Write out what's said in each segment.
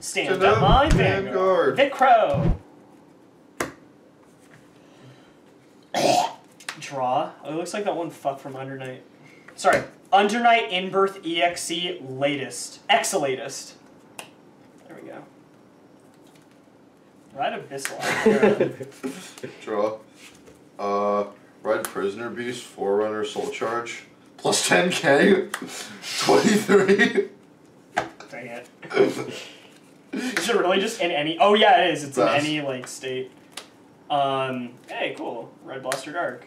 Stand To up, them, my Vanguard. Vanguard. Vic Crow. Draw. Oh, it looks like that one fuck from Under Night. Sorry. Under Night In Birth EXE latest. Ex-latest. There we go. Ride Abyssal. Draw. Uh, Ride Prisoner Beast, Forerunner, Soul Charge. Plus 10k. 23. Dang it. Is it really just in any? Oh yeah, it is. It's Fast. in any like state. Um. Hey, cool. Red Blaster Dark.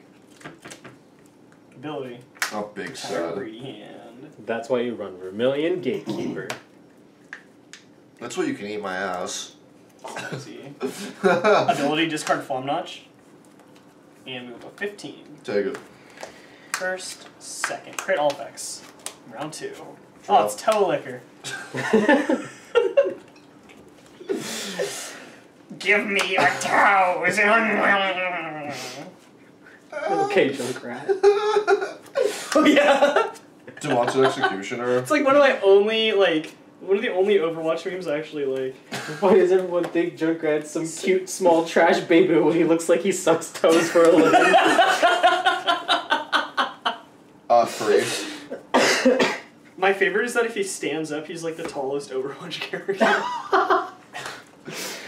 Ability. Oh, big Tire sad. Hand. That's why you run Vermilion Gatekeeper. That's what you can eat my ass. See. Ability discard Flom Notch. And move up 15. Take it. First, second. Crit all effects. Round two. Draw. Oh, it's toe liquor. Give me your toes. okay, Junkrat. oh yeah. Demonted Executioner. It's like one of my only like one of the only Overwatch memes I actually like. Why does everyone think Junkrat's some cute small trash baby when he looks like he sucks toes for a living? Uh, three. My favorite is that if he stands up, he's like the tallest Overwatch character.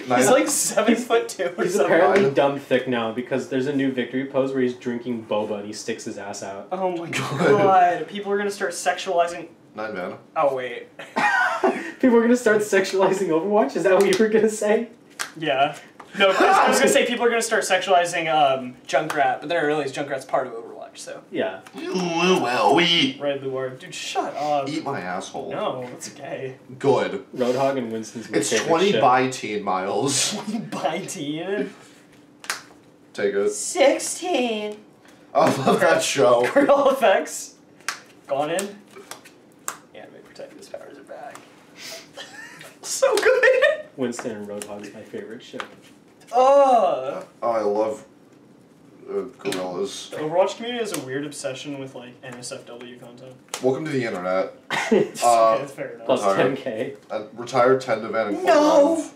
Nine. he's like seven foot two or He's something. apparently Nine. dumb thick now because there's a new victory pose where he's drinking boba and he sticks his ass out. Oh my God. god! People are gonna start sexualizing. Nine mana. Oh wait. People are gonna start sexualizing Overwatch? Is that what you were gonna say? Yeah. No, 'cause I was gonna say people are gonna start sexualizing um, Junkrat, but then I realized Junkrat's part of Overwatch, so. Yeah. Well, we Red Luard. Dude, shut up. eat my asshole. No, that's gay. Good. Roadhog and Winston's my It's favorite 20 ship. by teen miles. By teen. Take it. 16. I love that show. Critical effects. Gone in. Animate protect his powers are back. so good! Winston and Roadhog's my favorite show. Oh! Oh, I love uh, gorillas. The Overwatch community has a weird obsession with like NSFW content. Welcome to the internet. okay, Uh, that's fair enough. Plus Alright. 10k. Uh, retired 10 to Van and No! Quadrive.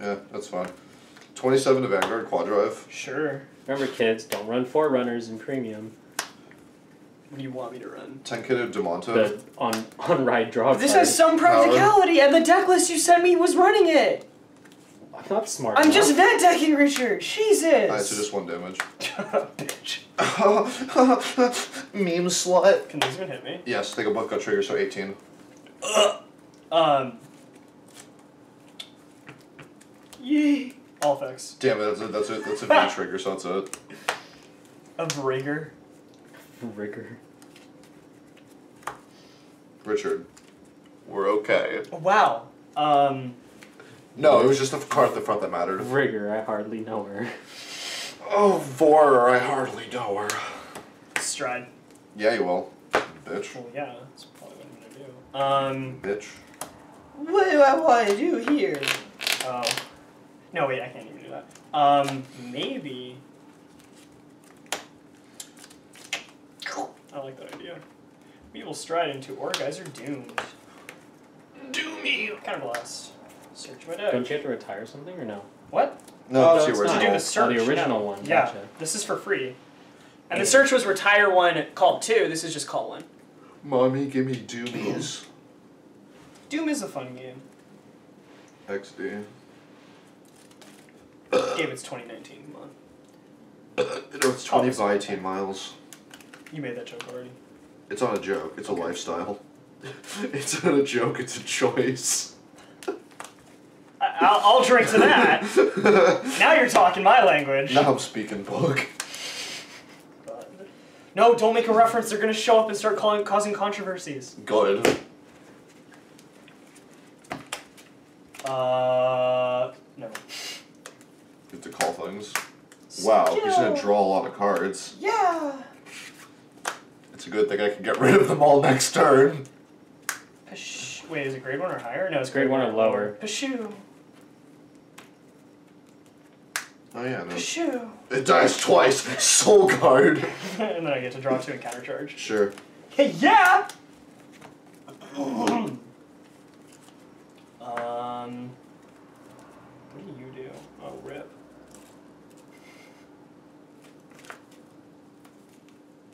Yeah, that's fine. 27 to Vanguard Quad Drive. Sure. Remember, kids, don't run Forerunners in Premium. What do you want me to run? 10k to Demonto. The on on ride draw. This card. has some practicality, and the deck list you sent me was running it. I'm not smart. I'm enough. just net decking Richard. Jesus. Alright, so just one damage. Bitch. Meme slut. Can these even hit me? Yes, they go both got trigger, so 18. Um. Yee. All effects. Damn it, that's a, that's a, that's a V trigger, so that's it. Of rigor. rigor. Richard, we're okay. Wow. Um. No, it was just the card at the front that mattered. Rigor. I hardly know her. Oh, Vor, I hardly know her. Stride. Yeah, you will. Bitch. Well, yeah. That's probably what I'm gonna do. Um. Bitch. What do I want to do here? Oh. No, wait, I can't even do that. Um, maybe. I like that idea. We will stride into or guys are doomed. Doomy! Counterblast. Search my deck. Don't you have to retire something or no? What? No, Oh, that's no, the To do the search. Oh, the original no. one, Yeah. gotcha. This is for free. And the search was retire one, call two. This is just call one. Mommy, give me doomies. Doom is a fun game. XD. Game it's 2019. Come on. No, it's 20 Oh, by 18 miles. You made that joke already. It's not a joke, it's a lifestyle. it's not a joke, it's a choice. I- I'll, I'll drink to that. now you're talking my language. now I'm speaking book. No, don't make a reference. They're gonna show up and start calling, causing controversies. Good. Uh, no. You have to call things. Wow, he's gonna draw a lot of cards. Yeah. It's a good thing I can get rid of them all next turn. Pish- Wait, is it grade one or higher? No, it's Grade one or lower. Pashoo. Oh yeah, no. It dies twice. Soul guard. and then I get to draw two and counter charge. Sure. Hey, yeah. um. What do you do? Oh, rip.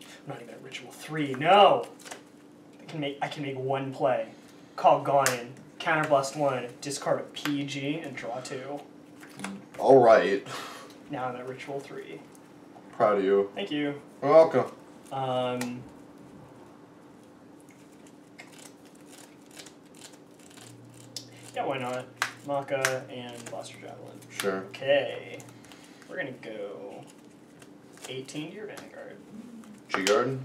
I'm not even at ritual three. No. I can make. I can make one play. Call Ganon. Counterblast one. Discard a PG and draw two. All right. Now I'm at ritual three. Proud of you. Thank you. You're welcome. Um. Yeah, why not? Maka and Blaster Javelin. Sure. Okay. We're gonna go 18 to your Vanguard. G Garden.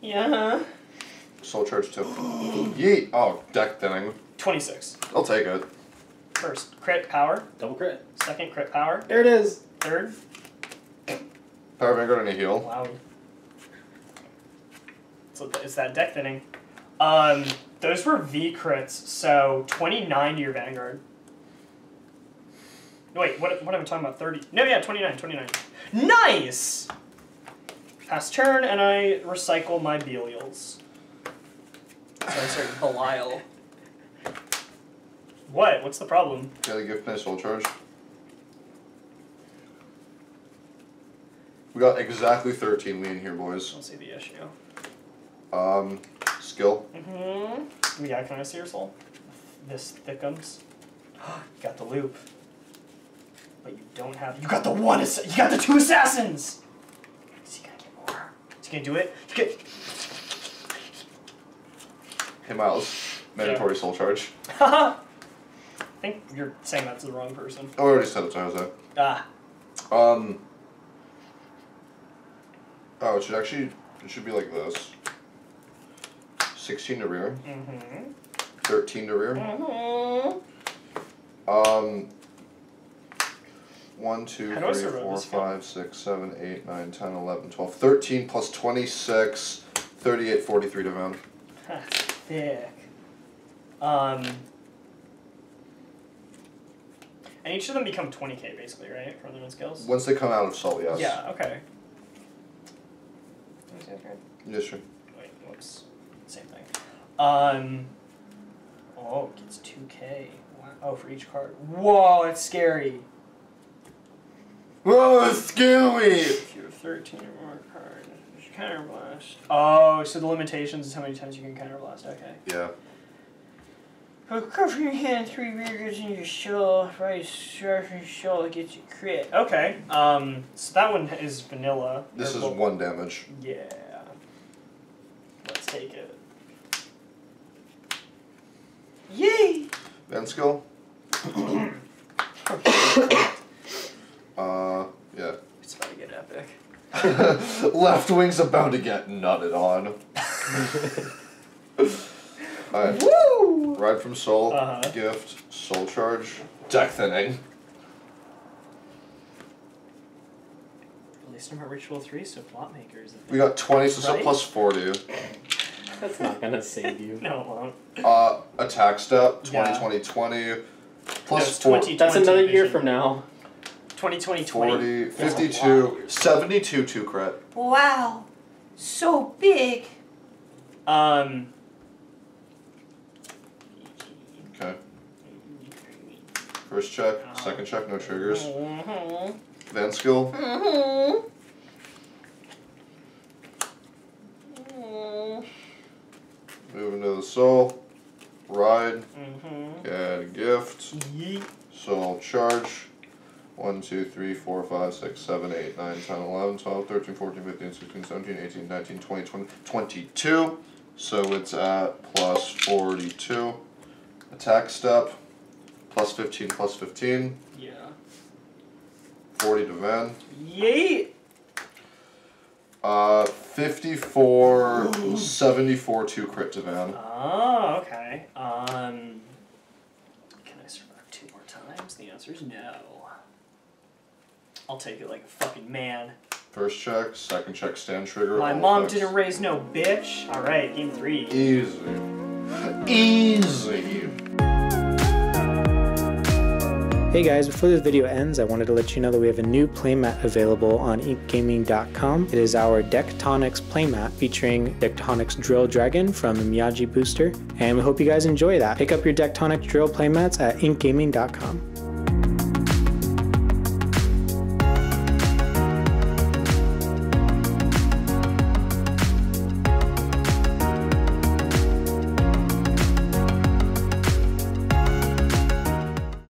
Yeah. Soul Charge 2. Yeet! Oh, deck thinning. 26. I'll take it. First, crit power. Double crit. Second, crit power. There it is. Third, Power Vanguard and a heal. wow. So it's that deck thinning. Um, those were V crits, so 29 to your Vanguard. No, Wait, what, what am I talking about? 30? No, yeah, 29, 29. Nice! Pass turn, and I recycle my Belials. So I start Belial. What? What's the problem? Gotta give finish Soul Charge. We got exactly 13 lean here, boys. don't see the issue. Um, skill. Mm-hmm. Yeah, can I see your soul? This thickums. you got the loop. But you don't have. You got the one. You got the two assassins. Is he gonna get more? Is he gonna do it? Get. Hey, Miles. Mandatory Soul Charge. I think you're saying that to the wrong person. Oh, I already said it to Jose. Ah. Um. Oh, it should actually. It should be like this 16 to rear, Mm-hmm. 13 to rear. Mm-hmm. Um. 1, 2, How do 3, 4, 5, 6, 7, 8, 9, 10, 11, 12, 13 plus 26, 38, 43 to round. Thick. Um. And each of them become 20k basically, right? For their skills? Once they come out of salt, yes. Yeah, okay. Let me see that card. Yes, sure. Wait, whoops. Same thing. Um. Oh, it gets 2k. Wow. Oh, for each card. Whoa, it's scary. Whoa, it's scary! If you have 13 or more card, you counterblast. Oh, so the limitations is how many times you can counterblast. Okay. Yeah. Recover from your hand three rear goods in your shell. Right, strike from your shell, it gets you crit. Okay. Um. So that one is vanilla. This is well- one damage. Yeah. Let's take it. Yay! Van skill? uh, yeah. It's about to get epic. Left wing's about to get nutted on. Alright. Woo! Ride from Soul, Uh-huh. gift, soul charge, deck thinning. At least I'm at Ritual 3, so plot makers. We got 20, so it's a Right? plus 40. That's not gonna save you. No, it won't. Uh, attack step, 20, Yeah. 20, 20. No, Plus it's four- 20, That's 20 another year from now. 2020 20. 40, That's a 52, 72 2 crit. Wow, so big. Um. Okay. First check, second check, no triggers. Mhm. Van skill, Moving to the soul, ride, get a gift, soul charge. 1, 2, 3, 4, 5, 6, 7, 8, 9, 10, 11, 12, 13, 14, 15, 16, 17, 18, 19, 20, 20, 22. So it's at plus 42. Attack step, plus 15, plus 15. Yeah. 40 to Van. Yeet. Uh, 54, 74 2 crit to Van. Oh, okay. Um. Can I survive two more times? The answer is no. I'll take it like a fucking man. First check, second check, stand trigger. My mom effects. didn't raise no bitch. Alright, game three. Easy. Easy. Hey guys, before this video ends, I wanted to let you know that we have a new playmat available on inkedgaming.com. It is our Dectonics playmat featuring Dectonics Drill Dragon from the Miyagi Booster, and we hope you guys enjoy that. Pick up your Dectonics Drill playmats at inkedgaming.com.